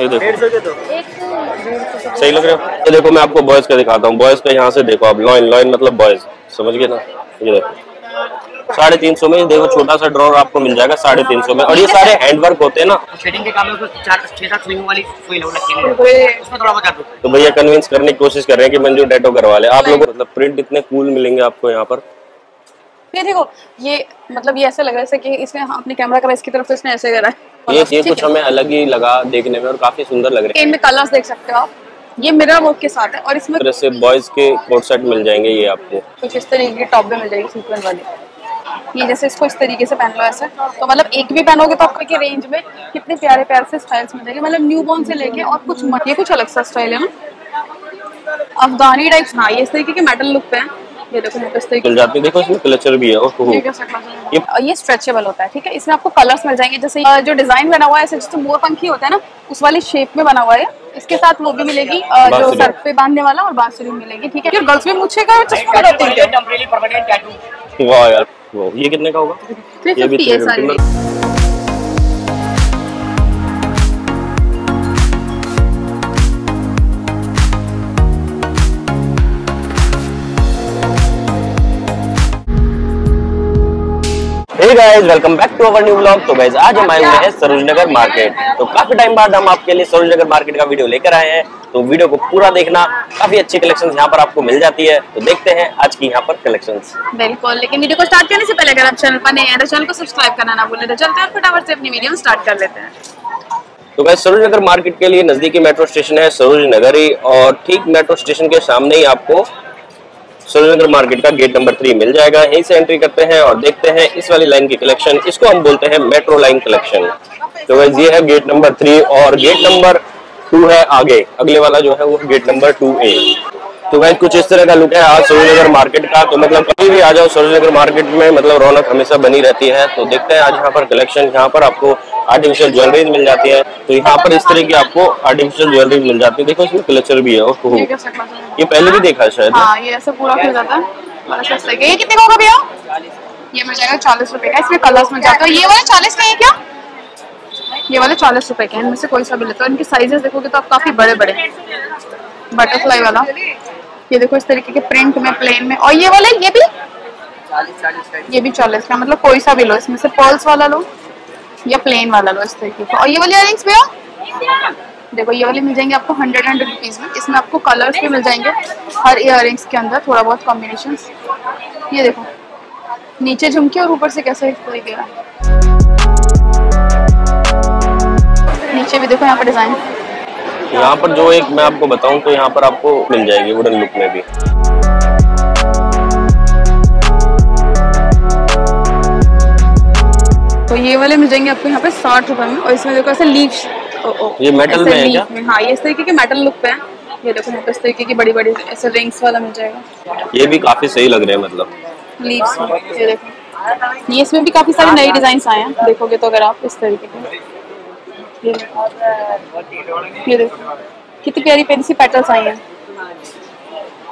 ये देखो। सही लग रहा है? देखो मैं आपको बॉयज़ का दिखाता हूँ। बॉयज़ का यहाँ से देखो आप लॉइन लॉइन मतलब बॉयज़ समझ गए ना? ये देखो। साढ़े तीन सौ में देखो छोटा सा ड्रॉर आपको मिल जाएगा साढ़े तीन सौ में। और ये सारे हैंडवर्क होते हैं ना? शेडिंग के काम में चार छह सात स्विंग वाली है। तो भैया कन्विंस करने की कोशिश कर रहे हैं कि मंजू डेटो करवा ले। आप लोगों को मतलब प्रिंट इतने कूल मिलेंगे आपको यहाँ पर। ये देखो ये मतलब ये ऐसा लग रहा है जैसे कि इसने हाँ, अपने कैमरा का इसकी तरफ़ से इसने ऐसे करा है। ये ये कुछ हमें अलग ही लगा देखने में और काफ़ी सुंदर लग रहे हैं। इनमें कलर्स देख सकते हो आप। ये मिरर वर्क के साथ है और इसमें तरह से बॉयज़ के कोट सेट मिल जाएँगे ये आपको। कुछ इस तरीके की टॉप भी मिल जाएगी सीक्वेंस वाली। ये जैसे इसको इस तरीके से पहन लो ऐसे। तो मतलब एक भी पहनोगे तो आपको के रेंज में कितने प्यारे प्यारे से स्टाइल्स मिल जाएँगे। मतलब न्यू बॉर्न से लेके और कुछ ये कुछ अलग सा स्टाइल है ना। अफगानी टाइप्स हाँ ये इस तरीके के मेटल लुक पे है। ये देखो मिल जाती है। देखो इसमें क्लचर भी है। ओहो ये है? ये स्ट्रेचेबल होता है ठीक है? इसमें आपको कलर्स मिल जाएँगे। जैसे जो डिज़ाइन बना हुआ है ऐसे जैसे मोर पंखी होता है ना उस वाली शेप में बना हुआ है। इसके साथ वो भी मिलेगी जो। सर पे बांधने वाला और बांसुरी मिलेगी ठीक है? गर्ल्स में मुझे का चश्मा लगाती है। वाह यार ये कितने का होगा? ये भी guys welcome back to our new vlog तो गाइस आज हम आए हुए हैं सरोज नगर मार्केट तो काफ़ी टाइम बाद हम आपके लिए सरोज नगर मार्केट का वीडियो लेकर आए हैं। तो वीडियो को पूरा देखना काफ़ी अच्छी कलेक्शन यहाँ पर आपको मिल जाती है। तो देखते हैं आज की यहाँ पर कलेक्शन बिल्कुल लेकिन वीडियो को स्टार्ट करने से पहले अगर आप चैनल पर नए हैं तो चैनल को सब्सक्राइब करना ना भूलें। तो चलते हैं फटाफट से अपनी वीडियो स्टार्ट कर लेते हैं। तो गाइस सरोज नगर मार्केट के लिए नजदीकी मेट्रो स्टेशन है सरोज नगर ही और ठीक मेट्रो स्टेशन के सामने ही आपको सरोज नगर मार्केट का गेट नंबर थ्री मिल जाएगा। यहीं से एंट्री करते हैं और देखते हैं इस वाली लाइन की कलेक्शन इसको हम बोलते हैं मेट्रो लाइन कलेक्शन तो वैसे ये है गेट नंबर थ्री और गेट नंबर टू है आगे। अगले वाला जो है वो गेट नंबर टू ए तो गाइस कुछ इस तरह का लुक है। आज सरोज नगर मार्केट का तो मतलब कभी भी आ जाओ सरोज नगर मार्केट में मतलब रौनक हमेशा बनी रहती है। तो देखते हैं आज यहाँ पर कलेक्शन यहाँ पर आपको आर्टिफिशियल ज्वेलरी मिल जाती है। तो यहाँ पर इस तरह की आपको आर्टिफिशियल ज्वेलरी मिल जाती है। देखो इसमें क्लचर भी है। ओहो। ये पहले भी देखा शायद। हाँ ये ऐसे पूरा खुल जाता है। है। ये कितने का होगा भैया? ये मिल जाएगा चालीस रुपए का। इसमें कलर्स मिल जाते हैं। ये वाले चालीस का है क्या? ये वाले चालीस रुपए के हैं। इनमें से कोई सा भी लेते हो। इनके साइजेस देखोगे तो आप काफ़ी बड़े बड़े बटरफ्लाई वाला। ये देखो इस तरीके के प्रिंट में प्लेन में। और ये वाले ये भी? चालीस चालीस ये भी चालीस का मतलब कोई सा भी लो इसमें से पर्ल्स वाला लो या प्लेन वाला लो इस तरीके का। और ये वाले इयरिंग्स भैया? देखो ये वाले मिल जाएँगे आपको हंड्रेड हंड्रेड रुपीज़ में। इसमें आपको कलर्स भी मिल जाएँगे हर इयरिंग्स के अंदर थोड़ा बहुत कॉम्बिनेशन ये देखो नीचे झुमके और ऊपर से कैसे तरीके का नीचे भी देखो यहाँ पर डिज़ाइन यहाँ पर जो एक मैं आपको बताऊँ तो यहाँ पर आपको मिल जाएगी वुडन लुक में भी। तो ये वाले मिल जाएँगे आपको यहाँ पे साठ रुपए में और इसमें देखो ऐसे लीव्स ये metal में है क्या? हाँ ये इस तरीके के मेटल लुक पे है। ये देखो यहाँ पे इस तरीके की बड़ी बड़ी ऐसे रिंग्स वाला मिल जाएगा। ये भी काफ़ी सही लग रहे हैं मतलब। लीव्स ये देखो। ये इसमें भी काफ़ी सारे नए डिज़ाइन आए हैं देखोगे तो अगर आप इस तरीके के। ये कितनी प्यारी प्यारी सी पेटल्स आई हैं।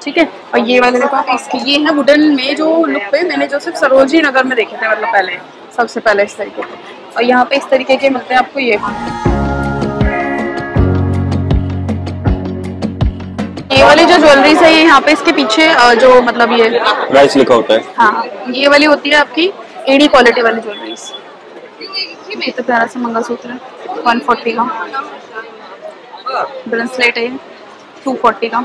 ठीक है? और ये वाले देखो इसके ये है वुडन में जो लुक पे मैंने जो सिर्फ़ सरोजनी नगर में देखे थे मतलब पहले सबसे पहले इस तरीके के। और यहाँ पे इस तरीके के मिलते हैं आपको ये। ये वाली जो ज्वेलरीज है ये यहाँ पे इसके पीछे जो मतलब ये प्राइस लिखा होता है। हाँ ये वाली होती है आपकी एडी क्वालिटी वाली ज्वेलरीज ये तो प्यारा सा मंगलसूत्र है वन फोर्टी का। ब्रेसलेट है टू फोर्टी का।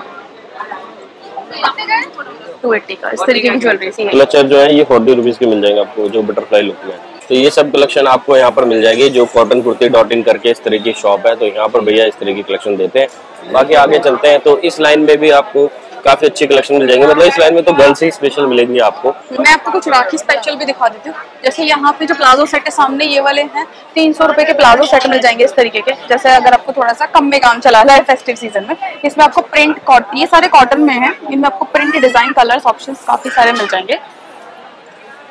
टू एट्टी का, इस तरीके की ज्वेलरीज है। क्लचर जो है, ये फोर्टी रुपीज़ के मिल जाएँगे आपको, जो बटरफ्लाई लुक में। तो ये सब कलेक्शन आपको यहाँ पर मिल जाएगी, जो कॉटन कुर्ती डॉट इन करके इस तरह की शॉप है। तो यहाँ पर भैया इस तरह की कलेक्शन देते हैं। बाकी आगे चलते हैं तो इस लाइन में भी आपको काफ़ी अच्छे कलेक्शन मिल जाएँगे। मतलब इस लाइन में तो गर्ल्स ही स्पेशल मिलेंगी आपको। मैं आपको कुछ राखी स्पेशल भी दिखा देती हूँ। जैसे यहाँ पे जो प्लाजो सेट है, सामने ये वाले हैं, तीन सौ रुपए के प्लाजो सेट मिल जाएँगे इस तरीके के। जैसे अगर आपको थोड़ा सा कम में काम चला रहा है फेस्टिव सीज़न में, इसमें आपको प्रिंट ये सारे कॉटन में है। इनमें आपको प्रिंट डिज़ाइन कलर ऑप्शन काफ़ी सारे मिल जाएँगे।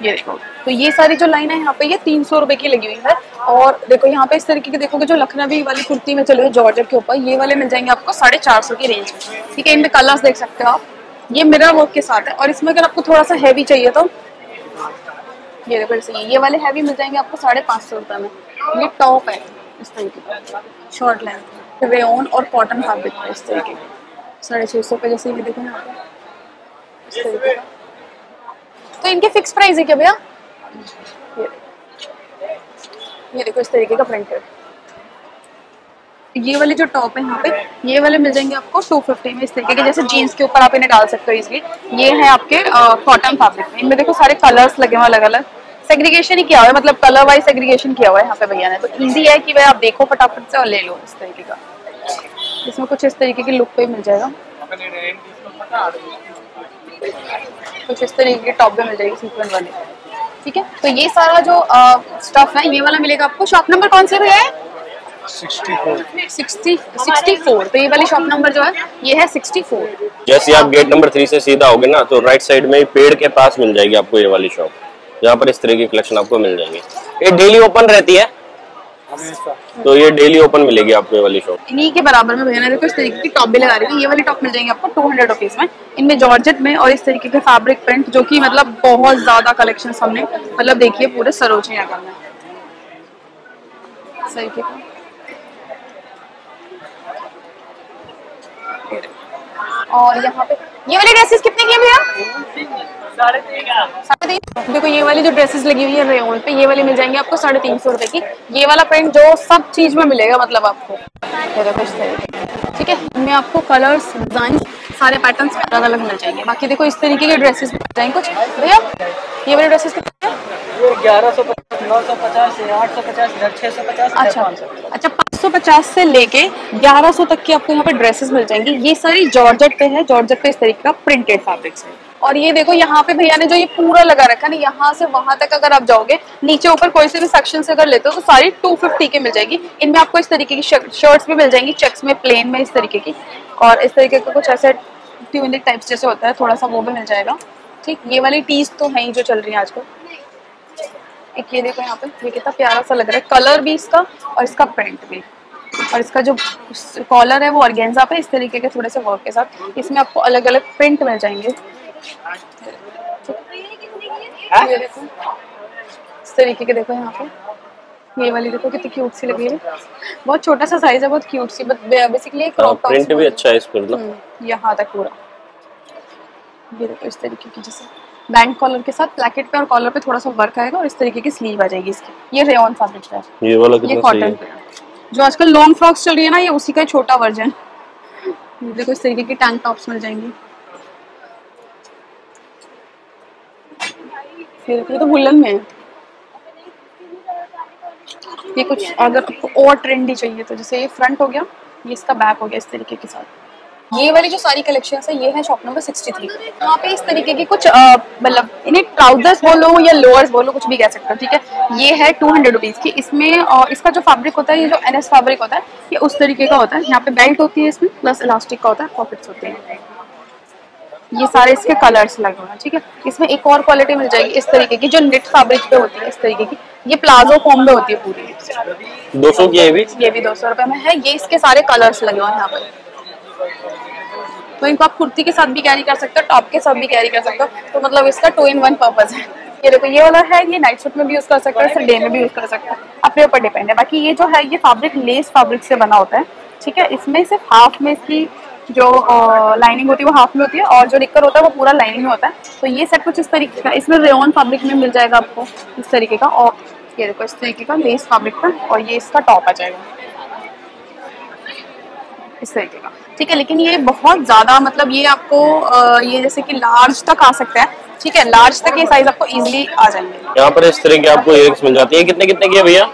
ये देखो। तो ये सारी जो लाइन है यहाँ पे, ये तीन सौ रुपए की लगी हुई है। और देखो, यहाँ पे इस तरीके की देखोगे, जो लखनवी वाली कुर्ती में चले जॉर्जेट के ऊपर, ये वाले मिल जाएँगे आपको साढ़े चार सौ की रेंज में। ठीक है, इनमें कलर्स देख सकते हो आप। ये मिरर वर्क के साथ है। और इसमें अगर आपको थोड़ा सा हैवी चाहिए तो ये देखो जैसे ये वाले हैवी मिल जाएँगे आपको साढ़े पाँच सौ रुपये में। ये टॉप है इस तरीके का। शॉर्ट लेंथ रेन और कॉटन फैब्रिक है इस तरीके के। साढ़े छः सौ पे जैसे ये देखो यहाँ पे। इस तरीके का। तो इनके फिक्स प्राइस है क्या भैया? ये देखो। इस तरीके का प्रिंटेड ये वाले जो टॉप है यहाँ पे, ये वाले मिल जाएँगे आपको 250 में इस तरीके के, जैसे जीन्स के ऊपर आप इन्हें डाल सकते हो इसलिए ये है आपके कॉटन फैब्रिक में। इनमें देखो सारे कलर्स लगे हुए अलग अलग सेग्रीगेशन ही किया हुआ है मतलब कलर वाइज सेग्रीगेशन किया हुआ है यहाँ पे भैया ने। तो इजी है कि भाई आप देखो फटाफट से और ले लो इस तरीके का। इसमें कुछ इस तरीके की लुक पे मिल जाएगा। कुछ इस तरीके के टॉप भी मिल जाएगी सीक्वेंस वाले। ठीक है? तो ये सारा जो स्टफ़ है ये वाला मिलेगा आपको। शॉप नंबर कौन से भैया है? सिक्सटी सिक्सटी फोर तो ये वाली शॉप नंबर जो है ये है सिक्सटी फोर जैसे आप गेट नंबर थ्री से सीधा होगे ना तो राइट साइड में पेड़ के पास मिल जाएगी आपको ये वाली शॉप यहाँ पर इस तरह की कलेक्शन आपको मिल जाएगी। ये डेली ओपन रहती है। तो ये डेली ओपन मिलेगी आपको ये वाली शॉप इन्हीं के बराबर में भैया ने इस तरीके की टॉप भी लगा रही है। ये वाली टॉप मिल जाएँगे आपको टू हंड्रेड रुपीज़ में। इनमें जॉर्जेट में और इस तरीके के फैब्रिक प्रिंट जो कि मतलब बहुत ज़्यादा कलेक्शन हमने मतलब देखिए, पूरे सरोजनी नगर में और यहाँ पे ये वाली ड्रेसेस कितने की भैया? साढ़े तीन देखो, ये वाली जो ड्रेसेस लगी हुई है रेन पे, ये वाली मिल जाएँगे आपको साढ़े तीन सौ रुपए की। ये वाला पेंट जो सब चीज़ में मिलेगा मतलब आपको। ठीक है? इनमें आपको कलर्स डिज़ाइन सारे पैटर्न अलग अलग मिल जाएँगे। बाकी देखो, इस तरीके के ड्रेसेस मिल जाएँगे कुछ। भैया, ये वाले ड्रेसेस ग्यारह सौ पचास नौ सौ पचास आठ सौ पचास छः सौ पचास अच्छा। अच्छा पाँच सौ पचास से लेके ग्यारह सौ तक की आपको यहाँ पे ड्रेसेस मिल जाएँगी। ये सारी जॉर्जेट पे है। जॉर्जेट पे इस तरीके का प्रिंटेड फैब्रिक्स है। और ये देखो यहाँ पे भैया ने जो ये पूरा लगा रखा है ना यहाँ से वहाँ तक अगर आप जाओगे नीचे ऊपर कोई से भी सेक्शन से अगर लेते हो तो सारी 250 के मिल जाएगी। इनमें आपको इस तरीके की शर्ट्स भी मिल जाएँगी चेक्स में प्लेन में इस तरीके की। और इस तरीके का कुछ ऐसे ट्यूनिक टाइप्स जैसे होता है थोड़ा सा वो भी मिल जाएगा। ठीक ये वाली टीज तो है ही जो चल रही है आजकल। एक ये देखो यहाँ पे ये कितना प्यारा सा लग रहा है। कलर भी इसका और इसका प्रिंट भी। और इसका जो कॉलर है वो ऑर्गेन्जा पे इस तरीके के थोड़े से वर्क के साथ इसमें आपको अलग अलग प्रिंट मिल जाएँगे। ये देखो। इस तरीके के देखो यहाँ पे। ये वाली देखो कितनी क्यूट सी लगी है। बहुत छोटा सा साइज़ है बहुत cute C but basically crop top print भी अच्छा है इस पर ना हम्म, यहाँ तक पूरा। ये देखो इस तरीके की जैसे। बैंड कॉलर के साथ प्लेकेट पे और कॉलर पे थोड़ा सा वर्क आएगा और इस तरीके की स्लीव आ जाएगी इसकी। ये रेयन फैब्रिक है। ये वाला ये कॉटन है? पे जो आजकल लॉन्ग फ्रॉक्स चल रही है ना ये उसी का ही छोटा वर्जन देखो इस तरीके की टैंक टॉप्स मिल जाएँगी। फिर ये तो वुलन में है। ये कुछ अगर आपको और ट्रेंडी चाहिए तो जैसे ये फ्रंट हो गया ये इसका बैक हो गया इस तरीके के साथ। ये वाली जो सारी कलेक्शन है ये है शॉप नंबर 63 यहाँ पे इस तरीके की कुछ मतलब इन्हें ट्राउजर्स बोलो या लोअर्स बोलो कुछ भी कह सकते हो ठीक है? ये है टू हंड्रेड रुपीज़ की। इसमें अ, इसका जो फैब्रिक होता है ये जो एनएस फैब्रिक होता है ये उस तरीके का होता है। यहाँ पे बेल्ट होती है इसमें प्लस इलास्टिक का होता है पॉकेट्स होते हैं। ये सारे इसके कलर्स लगे हुए हैं ठीक है? इसमें एक और क्वालिटी मिल जाएगी इस तरीके की जो निट फैब्रिक पे होती है इस तरीके की। ये प्लाजो फॉर्म में होती है पूरी। दो सौ की है भी? ये भी दो सौ रुपए में है। ये इसके सारे कलर्स लगे हुए हैं यहाँ पे। तो इनको आप कुर्ती के साथ भी कैरी कर सकते हो टॉप के साथ भी कैरी कर सकते हो। तो मतलब इसका टू इन वन पर्पज है। ये देखो, ये वाला है, ये नाइट सूट में भी यूज़ कर सकते हो सिर्फ़ डे में भी यूज़ कर सकते हो। अपने ऊपर डिपेंड है। बाकी ये जो है, ये फैब्रिक लेस फैब्रिक से बना होता है, ठीक है? इसमें सिर्फ़ हाफ़ में इसकी जो लाइनिंग होती है, वो हाफ़ में होती है, और जो निक्कर होता है, वो पूरा लाइनिंग में होता है। तो ये सेट कुछ इस तरीके का, इसमें रेन फैब्रिक में मिल जाएगा आपको, इस तरीके का, और ये देखो, इस तरीके का लेस फैब्रिक का, और ये इसका टॉप आ जाएगा। इस तरीके का। ठीक है लेकिन ये बहुत ज़्यादा मतलब ये आपको ये जैसे कि लार्ज तक आ सकता है। ठीक है लार्ज तक ये साइज़ आपको इजीली आ जाएँगे। यहाँ पर इस तरह की आपको इयरिंग्स मिल जाती है। कितने कितने की है भैया?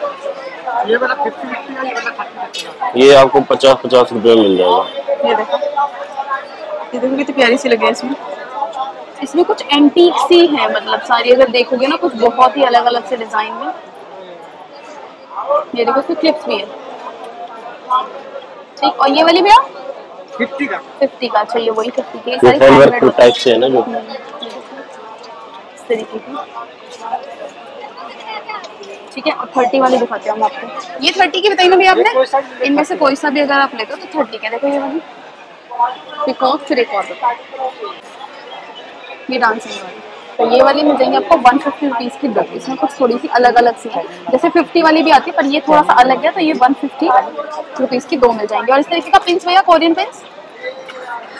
ये है है आपको पचास पचास रुपए में मिल जाएगा। ये देखो। ये देखो कितनी प्यारी सी लगी है इसमें। इसमें कुछ एंटीक सी है मतलब सारी अगर देखोगे ना कुछ बहुत ही अलग अलग से डिज़ाइन में। ये देखो इसमें क्लिप्स भी है। ठीक और ये वाली भैया फिफ्टी का। फिफ्टी का अच्छा ये वही फिफ्टी की सारी फॉल 500 वर्क टाइप से है ना जो? इस तरीके की। ठीक है और थर्टी वाली दिखाते हैं हम आपको। ये थर्टी की बताई ना भैया आपने? इनमें से कोई सा भी अगर आप लेते हो तो थर्टी का देखो ये वाली। पिकॉक फिर एक और ये डांसिंग वाली। तो ये वाली मिल जाएँगी आपको वन फिफ्टी रुपीज़ की दो इसमें कुछ थोड़ी सी अलग अलग सी है। जैसे फिफ्टी वाली भी आती है पर ये थोड़ा सा अलग है तो ये वन फिफ्टी रुपीज़ की दो मिल जाएँगे। और इस तरीके का पिंस भैया कोरियन पिंस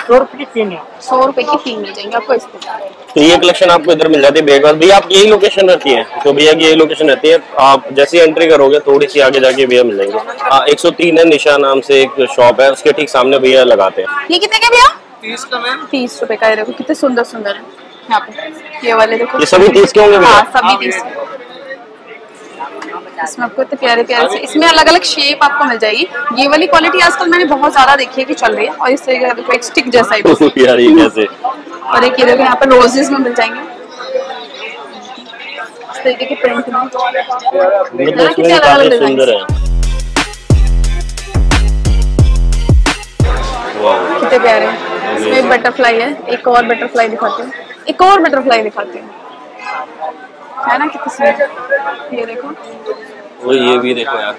सौ रुपये की तीन है। सौ रुपए की तीन मिल जाएँगे आपको इस तो ये कलेक्शन आपको इधर मिल जाती है बेग भैया आप यही लोकेशन रहती है? तो भैया की यही लोकेशन रहती है आप जैसे एंट्री करोगे थोड़ी सी आगे जाके भैया मिल जाएँगे। एक सौ तीन है निशा नाम से एक शॉप है उसके ठीक सामने भैया लगाते हैं। ये कितने के भैया? तीस का मैम। तीस रुपए का ये देखो कितने सुंदर सुंदर है। यहाँ पे। ये वाले देखो। ये सभी 30 के होंगे हाँ सभी तीस। इसमें आपको इतने प्यारे प्यारे से इसमें अलग अलग शेप आपको मिल जाएगी। ये वाली क्वालिटी आजकल मैंने बहुत ज़्यादा देखी है कि चल रही है। और इस तरीके का देखो एक स्टिक जैसा ही। कैसे और एक ये देखो यहाँ पे रोजेस में मिल जाएँगे। इस तरीके के प्रिंट में। कितने designs सुंदर है। कितने प्यारे। इसमें बटरफ्लाई है। एक और बटरफ्लाई दिखाते हैं। एक और बटरफ्लाई दिखाते हैं। है ना कितने सुंदर ये देखो। वो ये भी देखो यार।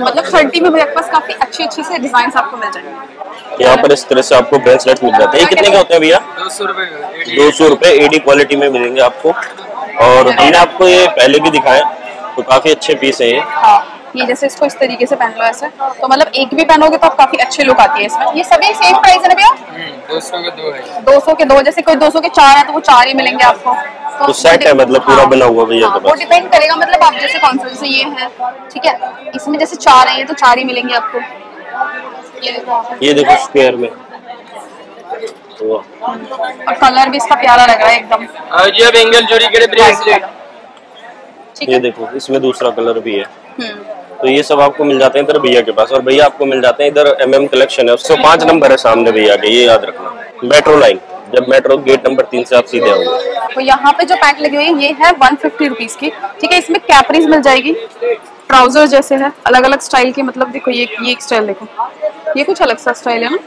मतलब थर्टी में के पास काफ़ी अच्छी अच्छी से डिज़ाइन आपको मिल जाएँगे। यहाँ पर इस तरह से आपको ब्रेसलेट मिल जाते हैं। ये कितने के होते हैं भैया? दो सौ रुपये दो सौ रुपए एडी क्वालिटी में मिलेंगे आपको। और हमने आपको ये पहले भी दिखाया तो काफ़ी अच्छे पीस है ये। हाँ। ये जैसे इसको इस तरीके से पहन लो ऐसे। तो मतलब एक भी पहनोगे तो काफ़ी अच्छी लुक आती है इसमें। ये सभी सेम प्राइस है ना भैया? दो सौ के दो है। दो सौ के दो जैसे कोई दो सौ के चार है तो वो चार ही मिलेंगे आपको। तो सेट है मतलब पूरा बना हुआ भैया हाँ, वो डिपेंड करेगा मतलब आप जैसे कौन सा जैसे ये है ठीक है? इसमें जैसे चार है ये तो चार ही मिलेंगे आपको। ये देखो आप। स्क्वायर में। और कलर भी इसका प्यारा लग रहा है एकदम। ये बेंगल जोड़ी के ब्रेसलेट ये देखो इसमें दूसरा कलर भी है। हम्म। तो ये सब आपको मिल जाते हैं इधर भैया के पास और भैया आपको मिल जाते हैं इधर एम एम कलेक्शन है। उससे पाँच नंबर है सामने भैया के ये याद रखना। मेट्रो लाइन जब मेट्रो गेट नंबर तीन से आप सीधे आओगे। तो यहाँ पे जो पैंट लगी हुई है ये है वन फिफ्टी रुपीज़ की। ठीक है इसमें कैपरीज मिल जाएगी। ट्राउज़र जैसे है अलग अलग स्टाइल के मतलब देखो ये ये एक स्टाइल देखो। ये कुछ अलग सा स्टाइल है ना।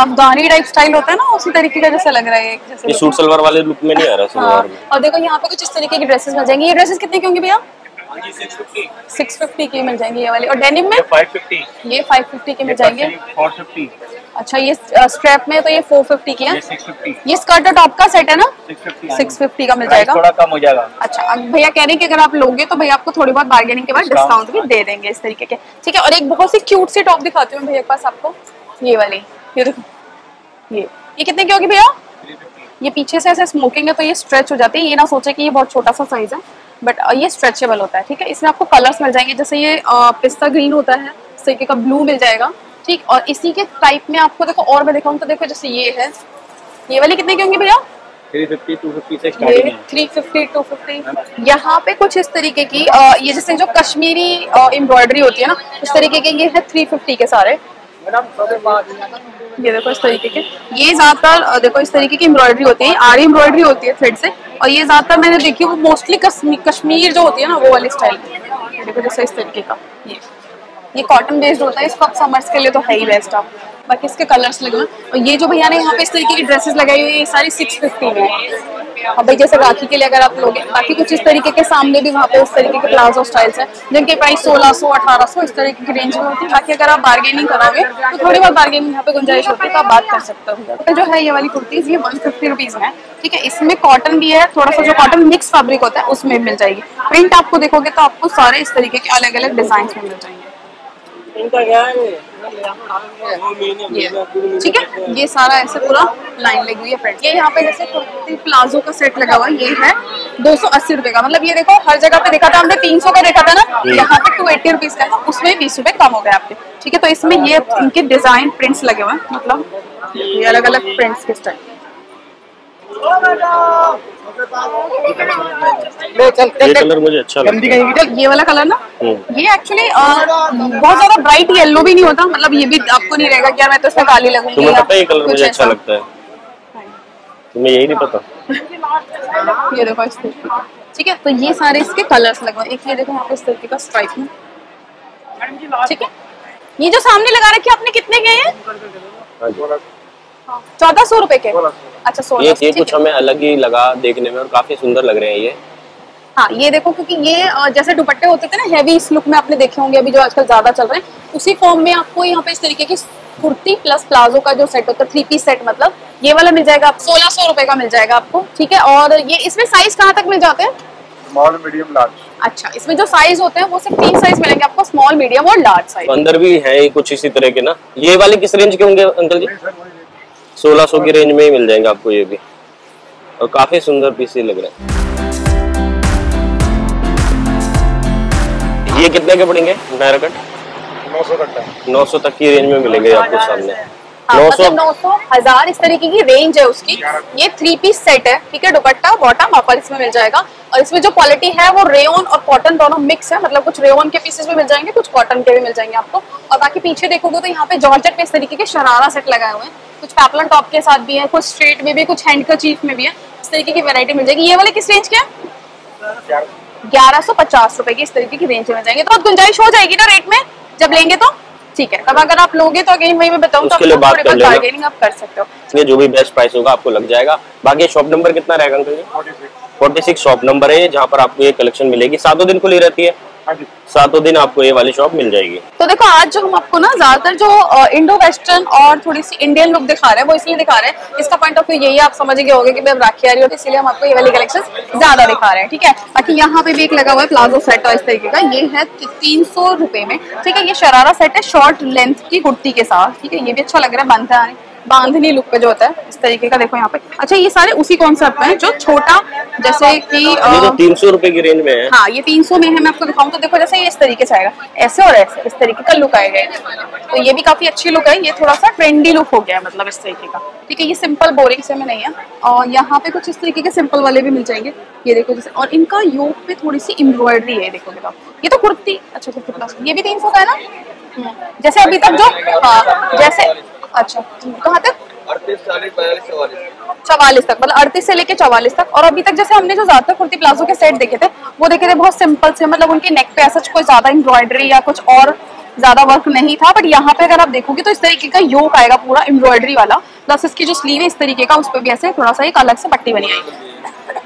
अफगानी टाइप स्टाइल होता है ना उसी तरीके का जैसा लग रहा है जैसे ये सूट सलवार वाले लुक में नहीं आ रहा हाँ सलवार में। और देखो यहाँ पे कुछ इस तरीके की ड्रेसेस मिल जाएँगी। ये ड्रेसेस कितने की होंगी भैया? सिक्स फिफ्टी की मिल जाएँगी ये वाली। और डेनिम में? फाइव फिफ्टी ये फाइव फिफ्टी के मिल जाएँगे। फोर फिफ्टी अच्छा ये स्ट्रैप में तो ये फोर फिफ्टी की है? ये स्कर्ट और टॉप का सेट है ना? सिक्स फिफ्टी का मिल जाएगा। थोड़ा कम हो जाएगा। अच्छा भैया कह रहे हैं कि अगर आप लोगे तो भैया आपको थोड़ी बहुत बार्गेनिंग के बाद डिस्काउंट भी दे देंगे इस तरीके के। ठीक है और एक बहुत सी क्यूट सी टॉप दिखाती हूँ भैया के पास आपको। ये वाली ये देखो। ये ये कितने की होगी भैया? ये पीछे से ऐसे स्मोकिंग है तो ये स्ट्रेच हो जाती है। ये ना सोचे कि ये बहुत छोटा सा साइज़ है। बट ये स्ट्रेचेबल होता है ठीक है? इसमें आपको कलर्स मिल जाएँगे जैसे ये पिस्ता ग्रीन होता है इस तरीके का ब्लू मिल जाएगा ठीक? और इसी के टाइप में आपको देखो और मैं दिखाऊँ तो देखो जैसे ये है। ये वाली कितने की होंगी भैया? थ्री फिफ्टी टू फिफ्टी से ये स्टार्टिंग है। थ्री फिफ्टी टू फिफ्टी यहाँ पे कुछ इस तरीके की अ, ये जैसे जो कश्मीरी एम्ब्रॉयडरी होती है ना इस तरीके के ये है थ्री फिफ्टी के सारे। ये देखो इस तरीके के। ये ज़्यादातर देखो इस तरीके की एम्ब्रॉयडरी होती है आरी एम्ब्रॉयडरी होती है थ्रेड से और ये ज़्यादातर मैंने देखी वो मोस्टली कश्मीर जो होती है ना वो वाली स्टाइल देखो जैसे इस तरीके का ये। ये कॉटन बेस्ड होता है इसको आप समर्स के लिए तो है ही बेस्ट आप बाकी इसके कलर्स लगे हुए और ये जो भैया ने यहाँ पे इस तरीके की ड्रेसेस लगाई हुई है ये सारी सिक्स फिफ्टी में। है। और भाई, जैसे राखी के लिए अगर आप लोगे, बाकी कुछ इस तरीके के सामने भी वहाँ पे उस तरीके के प्लाजो स्टाइल्स हैं, जिनके प्राइस सोलह सौ, अठारह सौ, इस तरीके की रेंज में होती है। बाकी अगर आप बार्गेनिंग कराओगे तो थोड़ी बहुत बार्गेनिंग यहाँ पे गुंजाइश होती है तो आप बात कर सकते हो। तो जो है ये वाली कुर्तीज ये वन फिफ्टी रुपीज़ है, ठीक है? इसमें कॉटन भी है थोड़ा सा जो कॉटन मिक्स फैब्रिक होता है, उसमें मिल जाएगी। प्रिंट आपको देखोगे तो आपको सारे इस तरीके के अलग अलग डिज़ाइन में मिल जाएँगे। ये ठीक है ये सारा ऐसे पूरा लाइन लगी हुई है फ्रेंड ये यहाँ पे जैसे कुर्ती प्लाजो का सेट लगा हुआ है ये है दो सौ अस्सी रुपए का। मतलब ये देखो हर जगह पे देखा था हमने तीन सौ का देखा था ना यहाँ पे टू एट्टी रुपीज़ का उसमें बीस रुपए कम हो गए आपके। ठीक है तो इसमें ये इनके डिज़ाइन प्रिंट्स लगे हुए हैं मतलब ये अलग अलग प्रिंट्स के स्टाइल ले चल ये कलर मुझे अच्छा है। ये वाला कलर ना? हम्म। ये एक्चुअली बहुत ज़्यादा ब्राइट येलो भी नहीं होता मतलब ये भी आपको नहीं रहेगा कि यार मैं तो इसमें काली लगूँगी तुम्हें पता है ये कलर मुझे अच्छा लगता है? तुम्हें यही नहीं पता? ये देखो इस ठीक है तो ये सारे इसके कलर्स लगे हुए हैं। एक ये देखो यहाँ पे इस तरीके का स्ट्राइप में ठीक है? ये जो सामने लगा रखे आपने कितने के हैं? हाँ। चौदह सौ रूपए के? अच्छा सोलह ये ठीक कुछ हमें अलग ही लगा देखने में और काफ़ी सुंदर लग रहे हैं ये। हाँ ये देखो क्योंकि ये जैसे दुपट्टे होते थे ना हैवी इस लुक में आपने देखे होंगे अभी जो आजकल ज़्यादा चल रहे हैं उसी फॉर्म में आपको यहाँ पे इस तरीके की कुर्ती प्लस प्लाजो का जो सेट होता है थ्री पीस सेट मतलब ये वाला मिल जाएगा आप सोलह सौ रुपए का मिल जाएगा आपको ठीक है? और ये इसमें साइज़ कहाँ तक मिल जाते हैं? स्मॉल मीडियम लार्ज अच्छा इसमें जो साइज़ होते हैं वो सिर्फ़ तीन साइज़ मिलेंगे आपको स्मॉल मीडियम और लार्ज साइज़ अंदर भी है कुछ इसी तरह के ना? ये वाले किस रेंज के होंगे अंकल जी? सोलह सौ की रेंज में ही मिल जाएँगे आपको ये भी। और काफ़ी सुंदर पीस लग रहा है। ये कितने के पड़ेंगे? नायरा कट? नौ सौ तक नौ सौ तक की रेंज में मिलेंगे आपको सामने। हाँ, मतलब नौ सौ हज़ार इस तरीके की रेंज है उसकी। ये थ्री पीस सेट है ठीक है? दुपट्टा बॉटम अपर इसमें मिल जाएगा। और इसमें जो क्वालिटी है वो रेयन और कॉटन दोनों मिक्स है। मतलब कुछ रेयन के पीसेस भी मिल जाएँगे कुछ कॉटन के भी मिल जाएँगे आपको। और बाकी पीछे देखोगे तो यहाँ पे जॉर्जेट पे इस तरीके के शरारा सेट लगाए हुए हैं। कुछ पैपलन टॉप के साथ भी है कुछ स्ट्रेट में भी कुछ हैंड में भी है। इस तरीके की वेरायटी मिल जाएगी। ये वाले किस रेंज के हैं? ग्यारह सौ पचास रुपए की इस तरीके की रेंज में मिल जाएँगे। तो गुंजाइश हो जाएगी ना रेट में? जब लेंगे तो? ठीक है अब अगर आप लोगे तो अगेन वही मैं बताऊँ तो लिए बात कर बार्गेनिंग आप कर सकते हो। जो भी बेस्ट प्राइस होगा आपको लग जाएगा। बाकी शॉप नंबर कितना रहेगा uncle ji? Forty six shop number है जहाँ पर आपको ये कलेक्शन मिलेगी। सातों दिन खुली रहती है। हाँ सातों दिन आपको ये वाली शॉप मिल जाएगी। तो देखो आज जो हम आपको ना ज़्यादातर जो इंडो वेस्टर्न और थोड़ी सी इंडियन लुक दिखा रहे हैं वो इसलिए दिखा रहे हैं इसका पॉइंट ऑफ़ व्यू यही है आप समझ गए होंगे कि भाई राखी आ रही होती है इसलिए हम आपको ये वाली कलेक्शन ज़्यादा दिखा रहे हैं ठीक है? बाकी यहाँ पे भी एक लगा हुआ है प्लाजो सेट और इस तरीके का ये है तीन सौ रुपए में ठीक है ये शरारा सेट है शॉर्ट लेंथ की कुर्ती के साथ ठीक है ये भी अच्छा लग रहा है बनता है। बांधनी लुक पे जो होता है इस तरीके का देखो यहाँ पे। अच्छा ये सारे उसी कॉन्सेप्ट में है जो छोटा जैसे कि ये तो तीन सौ रुपए की रेंज में है। हाँ ये 300 में है मैं आपको दिखाऊँ तो देखो जैसे ये इस तरीके से आएगा। ऐसे और ऐसे इस तरीके का लुक आएगा। तो ये भी काफ़ी अच्छी लुक है ये थोड़ा सा ट्रेंडी लुक हो गया है मतलब इस तरीके का। ठीक है ये सिंपल बोरिंग से में नहीं है और यहाँ पे कुछ इस तरीके के सिंपल वाले भी मिल जाएँगे। ये देखो जैसे और इनका योग पे थोड़ी सी एम्ब्रॉयडरी है देखो देखो ये तो कुर्ती अच्छा ये भी तीन सौ का है ना? हम्म, जैसे अभी तक जो हाँ जैसे अच्छा। कहाँ तक? चवालीस। तक मतलब अड़तीस से लेके चवालीस तक। और अभी तक जैसे हमने जो ज़्यादातर कुर्ती प्लाजो के सेट देखे थे वो देखे थे बहुत सिंपल से मतलब उनके नेक पे ऐसा कोई ज़्यादा एम्ब्रॉयडरी या कुछ और ज़्यादा वर्क नहीं था। बट यहाँ पे अगर आप देखोगे तो इस तरीके का योग आएगा पूरा एम्ब्रॉयडरी वाला। प्लस इसकी जो स्लीव है इस तरीके का उस पर भी ऐसे थोड़ा सा एक अलग से पट्टी बनी आएगी।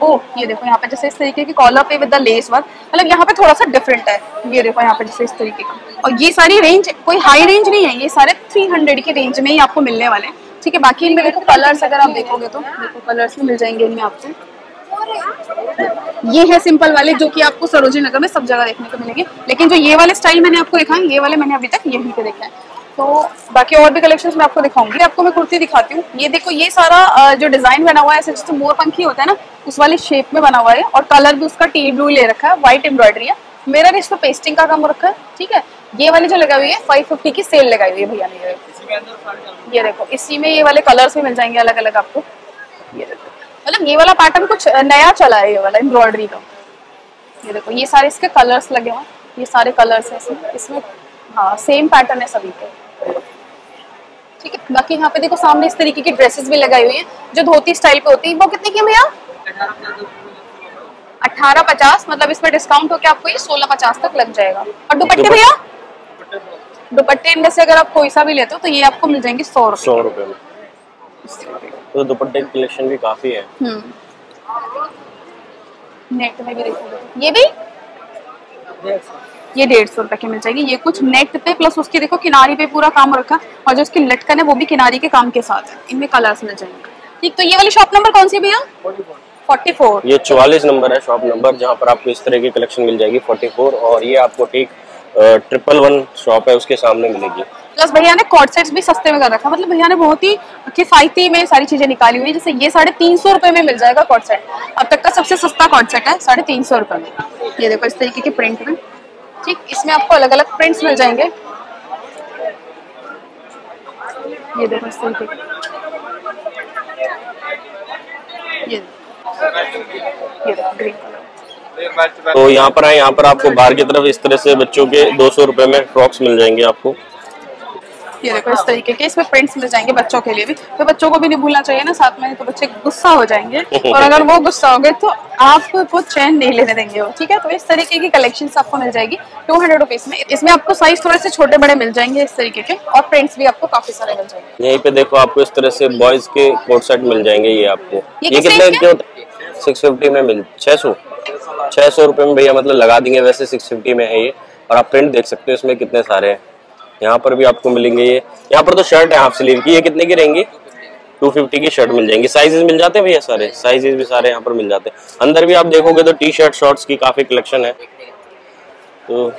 ओ ये देखो यहाँ पे जैसे इस तरीके की कॉलर पे विद द लेस वर्क मतलब यहाँ पे थोड़ा सा डिफरेंट है। ये देखो यहाँ पे जैसे इस तरीके का। और ये सारी रेंज कोई हाई रेंज नहीं है, ये सारे 300 की रेंज में ही आपको मिलने वाले हैं। ठीक है, बाकी इनमें देखो कलर्स अगर आप देखोगे तो देखो कलर्स भी मिल जाएँगे इनमें आपको। ये है सिंपल वाले जो कि आपको सरोजी नगर में सब जगह देखने को मिलेंगे। लेकिन जो ये वाले स्टाइल मैंने आपको दिखाए, ये वाले मैंने अभी तक यहीं पे देखे हैं। तो बाकी और भी कलेक्शंस मैं आपको दिखाऊँगी। आपको मैं कुर्ती दिखाती हूँ। ये देखो, ये सारा जो डिज़ाइन बना हुआ है ऐसे जैसे मोर पंखी होता है ना, उस वाले शेप में बना हुआ है और कलर भी उसका टी ब्लू ले रखा है व्हाइट एम्ब्रॉयडरी है। मेरा भी इस पर पेस्टिंग का काम रखा है, ठीक है? ये वाली जो लगाई हुई है फाइव फिफ्टी की सेल लगाई हुई है भैया ने ये देखो, इसी में ये वाले कलर्स भी मिल जाएँगे अलग अलग आपको। ये देखो। मतलब ये वाला पैटर्न कुछ नया चला है ये वाला एम्ब्रॉयडरी का। ये देखो, ये सारे इसके कलर्स लगे हुए ये सारे कलर्स हैं इसमें। इसमें हाँ सेम पैटर्न है सभी के। ठीक है बाकी यहाँ पे देखो सामने इस तरीके की ड्रेसेस भी लगाई हुई हैं जो धोती स्टाइल पे होती है। वो कितने की भैया? अठारह पचास मतलब इसमें डिस्काउंट होकर आपको ये सोलह पचास तक लग जाएगा। और दुपट्टे दुपट्टे- भैया? दुपट्टे इनमें से अगर आप कोई सा भी लेते हो तो ये आपको मिल जाएँगे सौ रुपए। सौ रुपए में। तो दुपट्टे की कलेक्शन भी काफ़ी है। हम्म। नेट में भी देखोगे ये भी? ये डेढ़ सौ रुपए की मिल जाएगी। ये कुछ नेट पे प्लस उसके देखो किनारी पे पूरा काम रखा और जो उसकी लटकन है वो भी किनारी के काम के साथ है। इनमें कलर्स मिल जाएँगे। ठीक तो ये वाली शॉप नंबर कौन सी भैया? फोर्टी फोर ये चौवालीस नंबर है शॉप नंबर जहाँ पर आपको इस तरह की कलेक्शन मिल जाएगी फोर्टी फोर और ये आपको ठीक ट्रिपल वन शॉप है उसके सामने मिलेगी। प्लस भैया ने कॉर्ड सेट्स भी सस्ते में कर रखा मतलब भैया ने बहुत ही किफायती में सारी चीज़ें निकाली हुई है जैसे ये साढ़े तीन सौ रुपए में मिल जाएगा कॉर्ड सेट अब तक का सबसे सस्ता कॉर्ड सेट है साढ़े तीन सौ रुपए में। ये देखो इस तरीके के प्रिंट में। ठीक, इसमें आपको अलग अलग प्रिंट्स मिल जाएँगे। ये देखो तरीके ये ये ग्रीन तो यहाँ पर है, यहाँ पर आपको बाहर की तरफ़ इस तरह से बच्चों के दो सौ रुपए में फ्रॉक्स मिल जाएँगे आपको। ये देखो इस तरीके के इसमें प्रिंट्स मिल जाएँगे बच्चों के लिए भी। तो बच्चों को भी नहीं भूलना चाहिए ना साथ में तो बच्चे गुस्सा हो जाएँगे। और अगर वो गुस्सा हो गए तो आपको चैन नहीं लेने देंगे वो ठीक है? तो इस तरीके की कलेक्शन आपको मिल जाएगी। टू हंड्रेड रुपीज़ में। इसमें आपको साइज़ थोड़े से छोटे बड़े मिल जाएँगे इस तरीके के और प्रिंट्स भी आपको काफ़ी सारे मिल जाएँगे। यहीं पे देखो आपको इस तरह से बॉयज़ के कोट सेट मिल जाएँगे ये आपको। ये कितने सिक्स फिफ्टी में मिल छह सौ? छह सौ रुपए में भैया मतलब लगा देंगे वैसे सिक्स फिफ्टी में है ये। और आप प्रिंट देख सकते हो इसमें कितने सारे हैं। यहाँ पर भी आपको मिलेंगे ये। यहाँ पर तो शर्ट है हाफ़ स्लीव की। ये कितने की रहेंगी? टू फिफ्टी की शर्ट मिल जाएँगी। साइजेस मिल जाते हैं भैया सारे? साइजेस भी सारे यहाँ पर मिल जाते हैं। अंदर भी आप देखोगे तो टी शर्ट शॉर्ट्स की काफ़ी कलेक्शन है। तो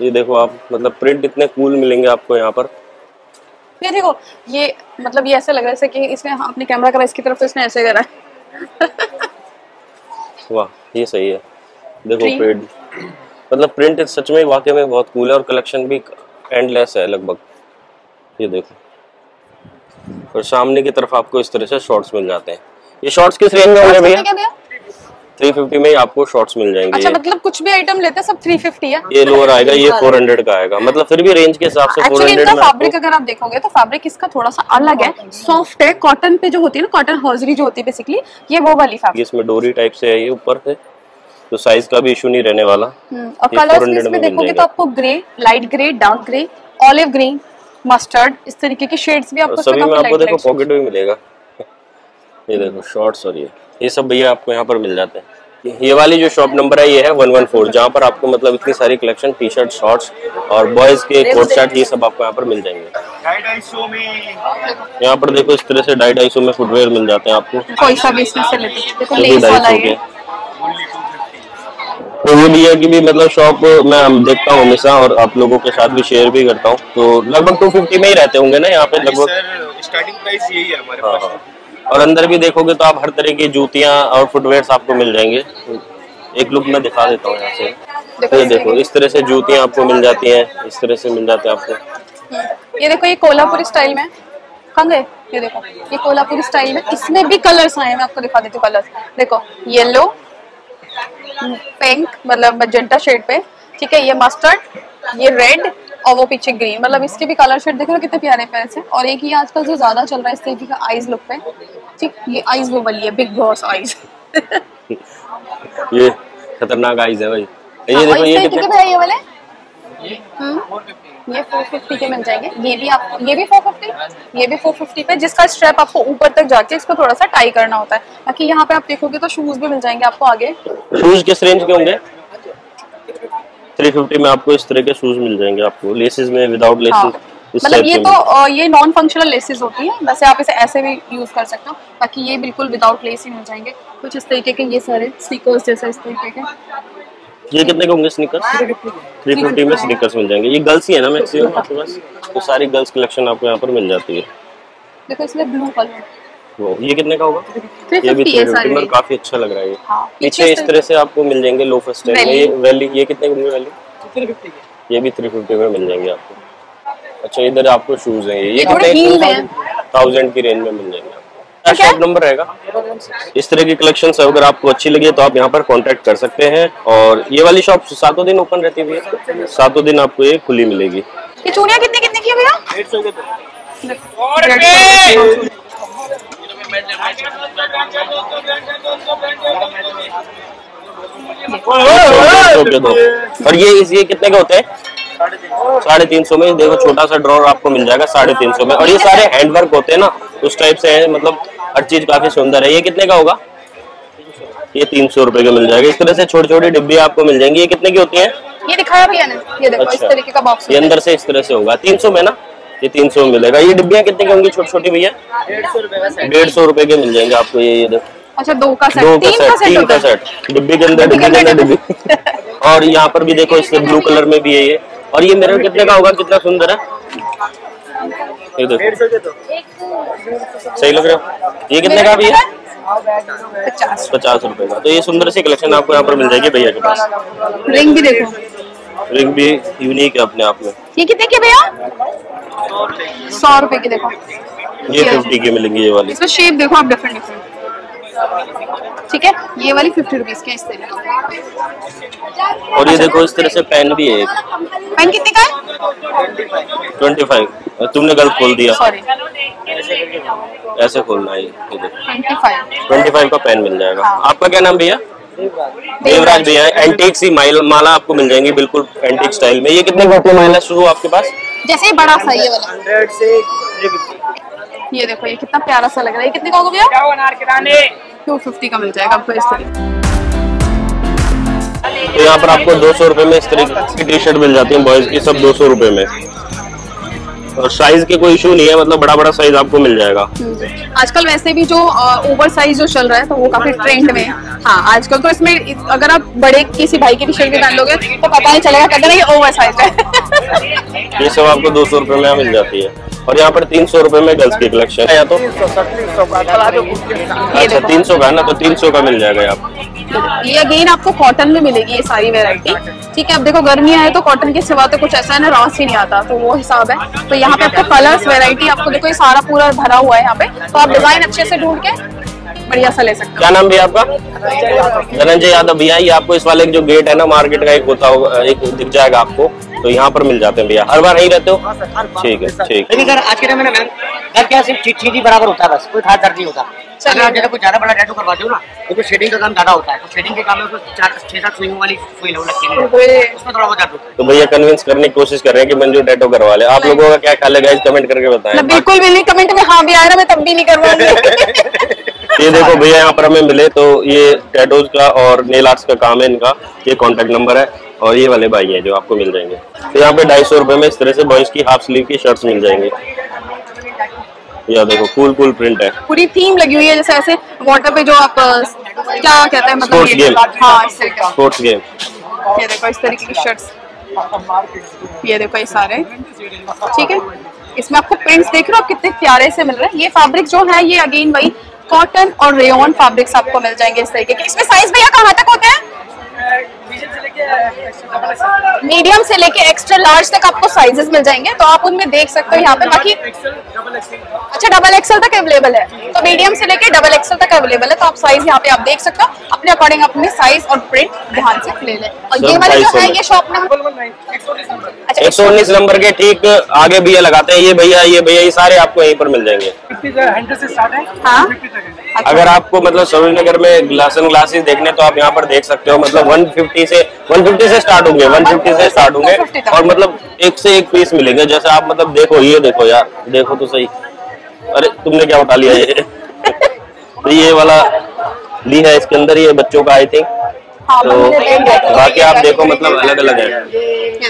ये देखो आप मतलब प्रिंट इतने कूल मिलेंगे आपको यहाँ पर। ये देखो ये मतलब ये ऐसे लग रहा है कि इसने अपने कैमरा करा इसकी तरफ़ तो इसने ऐसे करा। वाह ये सही है। देखो प्रिंट मतलब प्रिंट सच में वाकई में बहुत कूल है और कलेक्शन भी एंडलेस है लगभग। ये देखो। और सामने की तरफ़ आपको इस तरह से शॉर्ट्स मिल जाते हैं। ये शॉर्ट्स किस रेंज में होंगे भैया? थ्री फिफ्टी में आपको शॉर्ट्स मिल जाएँगे। अच्छा मतलब कुछ भी आइटम लेते हैं सब 350 है? ये लोअर आएगा ये फोर हंड्रेड का आएगा। मतलब फिर भी रेंज के हिसाब से फोर हंड्रेड फैब्रिक अगर आप देखोगे तो फैब्रिक इसका थोड़ा सा अलग है। सॉफ्ट है कॉटन पे जो होती है ना कॉटन हॉजरी जो होती है बेसिकली ये वो वाली फैब्रिक इसमें डोरी टाइप से है ये ऊपर से। तो साइज़ का भी इशू नहीं रहने वाला। और कलर्स 400 इसमें में देखोगे तो आपको grey light grey dark grey olive green mustard इस तरीके की शेड्स भी आपको सभी में आपको देखो पॉकेट भी मिलेगा। ये देखो शॉर्ट्स और ये ये सब भैया आपको यहाँ पर मिल जाते हैं। ये- वाली जो शॉप नंबर है ये है वन वन फोर जहाँ पर आपको मतलब इतनी सारी कलेक्शन टी शर्ट शॉर्ट्स और बॉयज़ के कोट शर्ट ये सब आपको यहाँ पर मिल जाएँगे। यहाँ पर देखो इस तरह से ढाई ढाई सौ में फुटवेयर मिल जाते हैं आपको। कोई सा भी इसमें से लेते हैं। देखो ये भी लेस ढाई वाला सौ है के। तो भी है मतलब शॉप मैं देखता हूँ हमेशा और आप लोगों के साथ भी शेयर भी करता हूँ। तो लगभग टू फिफ्टी में ही रहते होंगे ना यहाँ पे लगभग? स्टार्टिंग प्राइस यही है हमारे हाँ, पास। हाँ। और अंदर भी देखोगे तो आप हर तरह की जूतियाँ और फुटवेयर आपको मिल जाएँगे। एक लुक मैं दिखा देता हूँ यहाँ से। देखो ये इस देखो इस तरह से जूतियाँ आपको मिल जाती हैं इस तरह से मिल जाते हैं आपको। ये देखो ये कोल्हापुरी स्टाइल में। कहाँ गए? ये देखो ये कोल्हापुरी स्टाइल में। इसमें भी कलर्स आए मैं आपको दिखा देती हूँ कलर्स देखो येलो पिंक मतलब मजेंटा शेड पे। ठीक है ये मस्टर्ड ये रेड और वो पीछे ग्रीन मतलब इसके भी कलर शेड देखो ना कितने प्यारे प्यारे से। और एक ये आजकल जो ज़्यादा चल रहा है इस तरीके का आईज लुक पे। ठीक ये आईज वो वाली है बिग बॉस आईज ये खतरनाक आईज है भाई। ये हाँ, देखो ये कितने भाई ये वाले? हम्म, ये 450 के मिल जाएँगे। ये भी आप ये भी 450 ये भी 450 पे जिसका स्ट्रैप आपको ऊपर तक जाके इसको थोड़ा सा टाई करना होता है। बाकी यहाँ पे आप देखोगे तो शूज़ भी मिल जाएँगे आपको आगे। शूज़ किस रेंज के होंगे? 350 में आपको इस तरह के शूज़ मिल जाएँगे आपको। लेसेस में विदाउट हाँ। लेसेस इस मतलब ये तो ये नॉन फंक्शनल लेसेस होती है। वैसे आप इसे ऐसे भी यूज़ कर सकते हो। बाकी ये बिल्कुल विदाउट लेस ही मिल जाएँगे। कुछ इस तरीके के ये सारे स्टिकर्स जैसे इस तरीके के। ये कितने के होंगे स्निकर्स थ्री फिफ्टी में स्निकर्स मिल जाएँगे। ये गर्ल्स ही है ना मैक्सिमम आपके पास? तो सारी गर्ल्स कलेक्शन आपको यहाँ पर मिल जाती है। देखो इसमें ब्लू कलर वो ये कितने का होगा? ये भी थ्री फिफ्टी में काफ़ी अच्छा लग रहा है ये। हाँ, पीछे इस तरह से आपको मिल जाएँगे लो फ़र्स्ट टाइम। ये वैली ये कितने के होंगे वैली ये भी थ्री फिफ्टी में मिल जाएँगे आपको। अच्छा इधर आपको शूज़ हैं ये। हैं। थाउज़ेंड की रेंज में मिल जाएँगे। आपको शॉप नंबर रहेगा। इस तरह की कलेक्शन अगर आपको अच्छी लगी तो आप यहाँ पर कॉन्टेक्ट कर सकते हैं। और ये वाली शॉप सातों दिन ओपन रहती है। सातों दिन आपको ये खुली मिलेगी। ये चूड़ियाँ कितने कितने की भैया? डेढ़ सौ के दो दो। और ये इस ये कितने के होते हैं? साढ़े तीन सौ में। देखो छोटा सा ड्रॉर आपको मिल जाएगा साढ़े तीन सौ में। और ये सारे हैंडवर्क होते हैं ना उस टाइप से है मतलब हर चीज़ काफ़ी सुंदर है। ये कितने का होगा? ये तीन सौ रुपए का मिल जाएगा। इस तरह से छोटी छोटी डिब्बी आपको मिल जाएँगी। ये कितने की होती है? ये दिखाया भैया ने। ये देखो अच्छा। इस। तरीके का बॉक्स ये अंदर से इस तरह से होगा। तीन सौ में ना? ये तीन सौ मिलेगा। ये डिब्बियाँ कितने की होंगी छोटी छोटी भैया? डेढ़ सौ रुपये के मिल जाएँगे आपको ये ये देखो। अच्छा दो का सेट दो का तीन का सेट तीन का सेट डिब्बी के अंदर डिब्बी के अंदर डिब्बी। और यहाँ पर भी देखो इससे ब्लू कलर में भी है ये। और ये मिरर कितने का होगा? कितना सुंदर है? ये देखो। सही लग रहा है? ये कितने का भी है? पचास। पचास रुपए का। तो ये सुंदर सी कलेक्शन आपको यहाँ पर मिल जाएगी भैया के पास। रिंग भी देखो। रिंग भी यूनिक है अपने आप में। ये कितने के भैया? सौ रुपए की देखो। ये फिफ्टी की मिलेंगी ये वाली। इसमें शेप देखो आप डिफरेंट डिफरेंट ठीक है? ये वाली फिफ्टी रुपीज़ की इस तरीके और ये देखो इस तरह से पेन भी है एक। पेन कितने का है? ट्वेंटी फाइव तुमने गलत खोल दिया। सॉरी ऐसे खोलना है ट्वेंटी फाइव का पेन मिल जाएगा। हाँ। आपका क्या नाम भैया? देवराज भैया एंटीक सी माइल माला आपको मिल जाएँगी बिल्कुल एंटीक स्टाइल में। ये कितने का है माला शुरू आपके पास? जैसे बड़ा सा ये वाला। हंड्रेड से ये देखो ये कितना प्यारा सा लग रहा है। कितने का होगा भैया टू फिफ्टी का मिल जाएगा आपको इस तरीके तो यहाँ पर आपको दो सौ रुपए में इस तरीके की टी शर्ट मिल जाती है बॉयज़ की सब दो सौ रुपए में। और साइज़ के कोई इशू नहीं है मतलब बड़ा बड़ा साइज़ आपको मिल जाएगा। आजकल वैसे भी जो ओवर साइज़ जो चल रहा है तो वो काफ़ी ट्रेंड में है। हाँ आजकल तो इसमें अगर आप बड़े किसी भाई की टी शर्ट भी पहन लोगे तो पता नहीं चलेगा कहते ना ये ओवर साइज़ है। ये सब आपको दो सौ रुपए में मिल जाती है। और यहाँ पर तीन सौ रुपए में गर्ल्स की कलेक्शन है। या तो अच्छा तीन सौ का है ना तो तीन सौ का मिल जाएगा आप ये अगेन आपको कॉटन में मिलेगी ये सारी वेरायटी ठीक है अब देखो गर्मी आए तो कॉटन के सिवा तो कुछ ऐसा है ना रॉस ही नहीं आता तो वो हिसाब है। तो यहाँ पे आपको कलर्स वेरायटी आपको देखो ये सारा पूरा भरा हुआ है यहाँ पे। तो आप डिज़ाइन अच्छे से ढूंढ के बढ़िया सा ले सकते क्या नाम भैया आपका? धनंजय यादव भैया ये आपको इस वाले जो गेट है ना मार्केट का एक होता होगा एक दिख जाएगा आपको तो यहाँ पर मिल जाते हैं भैया। हर बार यही रहते हो? ठीक है ठीक है। आज के टाइम में घर क्या सिर्फ़ चीज़ ही बराबर होता है बस कोई खास दर्द नहीं होता। अगर आप ज़्यादा बड़ा टैटू करवाते हो ना तो शेडिंग का काम ज़्यादा होता है। तो शेडिंग के काम में उसमें चार छह सात सुइंग वाली सुई लगती है। उसमें थोड़ा बहुत होता है तो भैया कन्विंस करने की कोशिश कर रहे हैं कि मंजू टैटो करवा ले। आप लोगों का क्या ख्याल है गाइस कमेंट करके बताएँ। मतलब बिल्कुल भी नहीं कमेंट में हाँ भी आ रहा मैं तब भी नहीं करवाऊँगी। ये देखो भैया यहाँ पर हमें मिले तो ये टैटोज का और नेल आर्ट्स का काम है इनका। ये कॉन्टेक्ट नंबर है और ये वाले भाई हैं जो आपको मिल जाएँगे। तो यहाँ पे ढाई सौ रुपए में इस तरह से बॉयज़ की हाफ़ स्लीव की शर्ट्स मिल जाएँगे। यह देखो कूल कूल प्रिंट है। पूरी थीम लगी हुई है जैसे ऐसे वाटर पे जो आप क्या कहते हैं मतलब ये- game. हाँ इस तरीके स्पोर्ट्स गेम ये देखो इस तरीके की शर्ट्स ये देखो ये सारे। ठीक है? इसमें आपको प्रिंट्स देख रहे हो आप कितने प्यारे से मिल रहे हैं। ये फैब्रिक जो है ये अगेन वही कॉटन और रेयन फैब्रिक्स आपको मिल जाएँगे इस तरीके के। इसमें साइज़ भैया कहाँ तक होते हैं? मीडियम से लेके एक्स्ट्रा लार्ज तक आपको साइजेस मिल जाएँगे तो आप उनमें देख सकते हो यहाँ पे। बाकी अच्छा डबल एक्सएल तक अवेलेबल है। तो मीडियम से लेके डबल एक्सएल तक अवेलेबल है तो आप साइज़ यहाँ पे आप देख सकते हो। अपने अकॉर्डिंग अपने साइज़ और प्रिंट ध्यान से ले लें। और ये वाले जो है ये शॉप नंबर अच्छा एक सौ उन्नीस नंबर के ठीक आगे भैया लगाते हैं ये भैया ये भैया ये सारे आपको यहीं पर मिल जाएँगे। हाँ? अगर आपको मतलब सरोज नगर में ग्लास एंड ग्लासेस देखने तो आप यहाँ पर देख सकते हो मतलब 150 से 150 से स्टार्ट होंगे 150 से स्टार्ट होंगे। और मतलब एक से एक पीस मिलेंगे जैसे आप मतलब देखो ये देखो यार देखो तो सही। अरे तुमने क्या उठा लिया ये? तो ये वाला ली है इसके अंदर ये बच्चों का आई थिंक हाँ तो। बाकी आप देखो मतलब अलग अलग है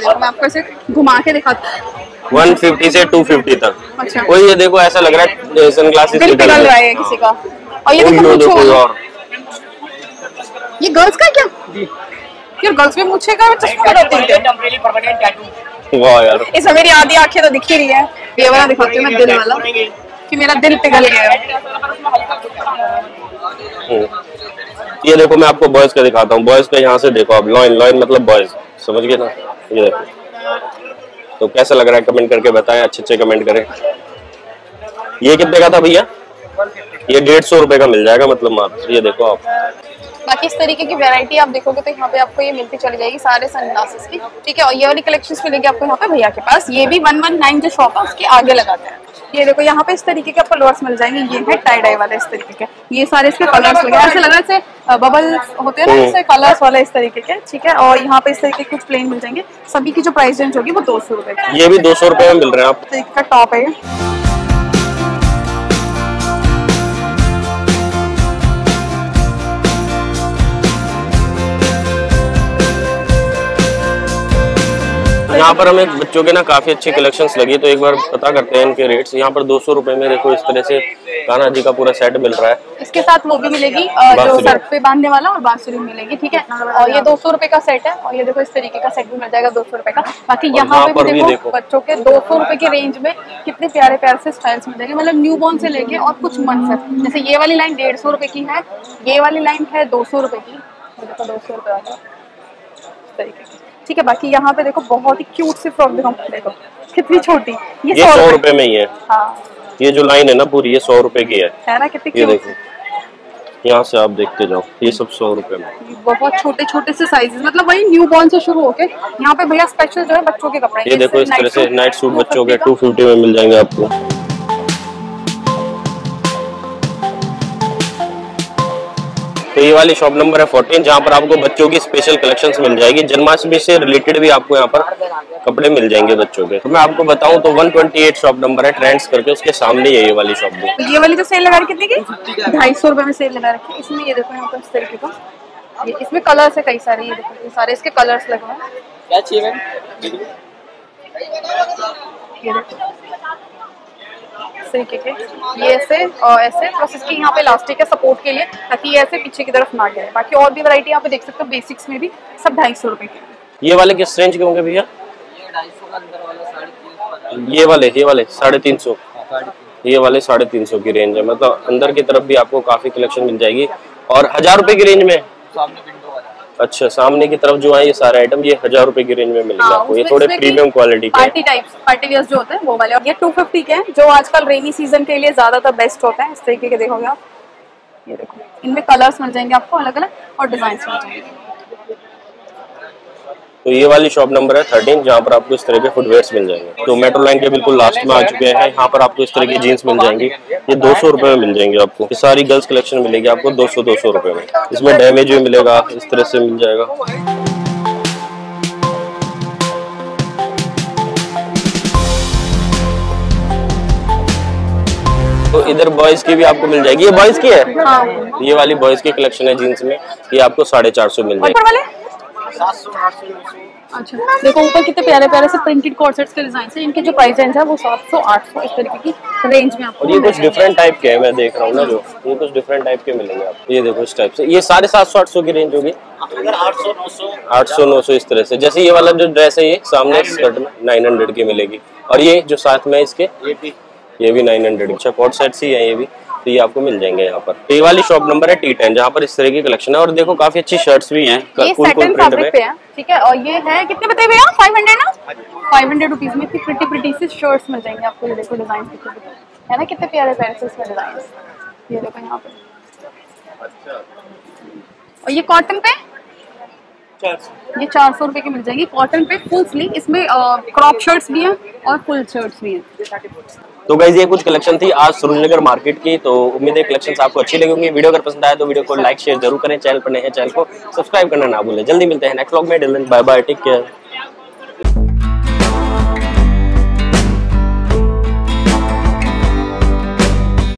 देखो मैं आपको ऐसे घुमा के दिखाती हूँ। 150 से 250 तक। अच्छा। कोई ये देखो ऐसा लग रहा है सन ग्लासेस दिल रहा। है किसी का। और ये देखो देखो और। ये गर्ल्स का क्या? यार गर्ल्स में मुझे का चश्मा लगाते हैं। टेम्परेरी परमानेंट टैटू वाह यार। इसमें मेरी आधी आँखें तो दिख ही रही है। ये वाला दिखाती हूँ मैं दिल वाला। कि मेरा दिल पिघल गया हम्म। ये देखो मैं आपको बॉयज़ का दिखाता हूँ। बॉयज़ का यहाँ से देखो आप लॉइन लॉइन मतलब बॉयज़ समझ गए ना? ये देखो। तो कैसा लग रहा है? कमेंट करके बताएँ, अच्छे अच्छे कमेंट करें। ये कितने का था भैया? ये डेढ़ सौ रुपए का मिल जाएगा मतलब ये देखो आप। बाकी इस तरीके की वैरायटी आप देखोगे तो यहाँ पे आपको ये मिलती चली जाएगी सारे सनग्लासेस की ठीक है? और ये वाली कलेक्शन मिलेगी आपको यहाँ पे भैया के पास। ये भी वन वन नाइन जो शॉप है उसके आगे लगाते हैं। ये देखो यहाँ पे इस तरीके के आपको लोअर्स मिल जाएँगे। ये है टाई डाई वाले इस तरीके के। ये सारे इसके कलर्स लगे। ऐसे लग रहा है बबल होते हैं ना। कलर्स वाले इस तरीके के ठीक है? और यहाँ पे इस तरीके के कुछ प्लेन मिल जाएँगे। सभी की जो प्राइस रेंज होगी वो दो सौ रुपए ये भी दो सौ रुपए में मिल रहे हैं आप। तरीके का टॉप है यहाँ पर हमें बच्चों के ना काफ़ी अच्छी कलेक्शंस लगी तो एक बार पता करते हैं इनके रेट्स यहाँ पर दो सौ रुपए में देखो इस तरह से कान्हा जी का पूरा सेट मिल रहा है। इसके साथ वो भी मिलेगी जो सर पे बांधने वाला और बांसुरी मिलेगी ठीक है? और ये दो सौ रुपए का सेट है और ये देखो इस तरीके का सेट भी मिल जाएगा दो सौ रुपए का। बाकी यहाँ पे पर भी देखो। बच्चों के दो सौ रुपए के रेंज में कितने प्यारे प्यारे से स्टाइल्स मिल जाएँगे मतलब न्यू बॉर्न से लेके और कुछ मंथ तक जैसे ये वाली लाइन डेढ़ सौ रुपए की है ये वाली लाइन है दो सौ रुपए की। दो सौ रुपए वाला। तरीके ठीक है बाकी यहाँ पे देखो बहुत ही क्यूट सी फ्रॉक देखो देखो कितनी छोटी। ये ये सौ रुपए। रुपए में ही है। हाँ। ये जो लाइन है ना पूरी ये सौ रुपए की है। है ना कितनी ये देखो। यहाँ से आप देखते जाओ ये सब सौ रुपए में। बहुत छोटे छोटे से साइजेस मतलब वही न्यू बॉर्न से शुरू होके यहाँ पे भैया स्पेशल जो है बच्चों के कपड़े ये देखो इस तरह से नाइट सूट बच्चों के टू फिफ्टी में मिल जाएँगे आपको। तो ये वाली शॉप नंबर है फोर्टीन जहाँ पर आपको बच्चों की स्पेशल कलेक्शंस मिल जाएगी। जन्माष्टमी से रिलेटेड भी आपको यहाँ पर कपड़े मिल जाएँगे बच्चों के। तो मैं आपको बताऊँ तो 128 शॉप नंबर है ट्रेंड्स करके उसके सामने ये वाली शॉप भी। ये वाली जो सेल लगा रखी कितने की ढाई सौ रुपए में सेल लगा रखी है। इसमें ये देखो यहाँ पर इस तरीके का। इसमें कलर्स है कई सारे ये देखो ये सारे इसके कलर्स लगे हुए हैं। क्या चाहिए मैम? ये देखो। इस तरीके के ये ऐसे और ऐसे प्लस इसकी यहाँ पे इलास्टिक है सपोर्ट के लिए, ताकि ये ऐसे पीछे की तरफ़ ना गिरे बाकी और भी वैरायटी यहाँ पे देख सकते हो बेसिक्स में भी सब ढाई सौ रुपए के। ये वाले किस रेंज के होंगे भैया? ये वाले ये वाले, साढ़े तीन सौ। ये वाले साढ़े तीन सौ की रेंज है। मतलब अंदर की तरफ़ भी आपको काफ़ी कलेक्शन मिल जाएगी। और हज़ार रुपए की रेंज में? अच्छा सामने की तरफ़ जो है ये सारे आइटम ये हज़ार रुपए की रेंज में मिलेगा हाँ, आपको। ये थोड़े प्रीमियम क्वालिटी के पार्टी टाइप्स पार्टी वियर्स जो होते हैं वो वाले। और ये 250 के हैं जो आजकल रेनी सीज़न के लिए ज़्यादातर बेस्ट होता है। इस तरीके के देखोगे आप। ये देखो इनमें कलर्स मिल जाएँगे आपको अलग अलग और डिज़ाइन मिल जाएँगे। तो ये वाली शॉप नंबर है थर्टीन जहाँ पर आपको इस तरह के फुटवेयर्स मिल जाएँगे। तो मेट्रो लाइन के बिल्कुल लास्ट में आ चुके हैं। यहाँ पर आपको इस तरह की जीन्स मिल जाएँगी। ये दो सौ रुपए में मिल जाएँगे आपको। ये सारी गर्ल्स कलेक्शन मिलेगी आपको दो सौ दो सौ रुपए में। इसमें डैमेज भी मिलेगा इस तरह से मिल जाएगा। तो इधर बॉयज़ की भी आपको मिल जाएगी। ये बॉयज़ की है? हाँ। ये वाली बॉयज़ की कलेक्शन है जीन्स में। ये आपको साढ़े चार सौ मिल जाएगी। अच्छा। देखो ऊपर कितने प्यारे प्यारे से प्रिंटेड कॉर्सेट्स के डिज़ाइन है। इनके जो प्राइस रेंज है वो सात सौ आठ सौ इस तरीके की रेंज में आपको और ये कुछ डिफरेंट टाइप के हैं मैं देख रहा हूँ ना जो। ये कुछ डिफरेंट टाइप के मिलेंगे आपको। ये देखो इस टाइप से। ये साढ़े सात सौ आठ सौ की रेंज होगी। आठ सौ नौ सौ। इस तरह से। जैसे ये वाला जो ड्रेस है ये सामने स्कर्ट में नाइन हंड्रेड की मिलेगी। और ये जो साथ में इसके ये भी। नाइन हंड्रेड अच्छा कोट सेट्स ही है ये भी। तो ये आपको मिल जाएँगे यहाँ पर। ये वाली शॉप नंबर है टी टेन जहाँ पर इस तरह की कलेक्शन है। और देखो काफ़ी अच्छी शर्ट्स भी हैं। सेटन फुल प्रिंट में। है ठीक है? और ये है कितने बताए भैया? फाइव हंड्रेड ना? फाइव हंड्रेड रुपीज़ में इतनी प्रिटी प्रिटी सी शर्ट्स मिल जाएँगे आपको। ये देखो डिज़ाइन है ना कितने प्यारे प्यारे से इसमें डिज़ाइन ये देखो यहाँ पे। और ये कॉटन पे? ये चार सौ रुपए की मिल जाएगी। कॉटन पे फुल स्लीव इसमें क्रॉप शर्ट्स भी हैं और फुल शर्ट्स भी हैं। तो गाइज़ ये कुछ कलेक्शन थी आज सुरजनगर मार्केट की तो उम्मीद है कलेक्शन आपको अच्छी लगेंगे वीडियो अगर पसंद आए तो वीडियो को लाइक शेयर ज़रूर करें चैनल पर नए हैं चैनल को सब्सक्राइब करना ना भूलें। जल्दी मिलते हैं नेक्स्ट ब्लॉग में। Bye bye take care